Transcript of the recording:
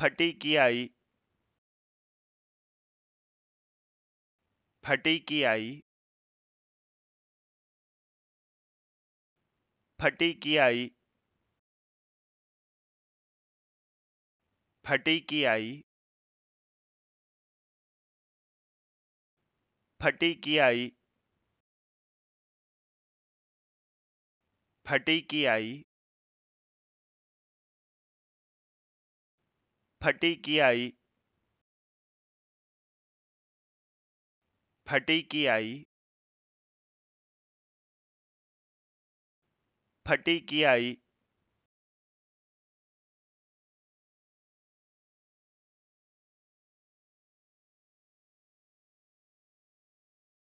फटी की आई। फटी की आई। फटी की आई। फटी की आई। फटी की आई। फटी की आई। फटी की आई फटी की आई फटी की आई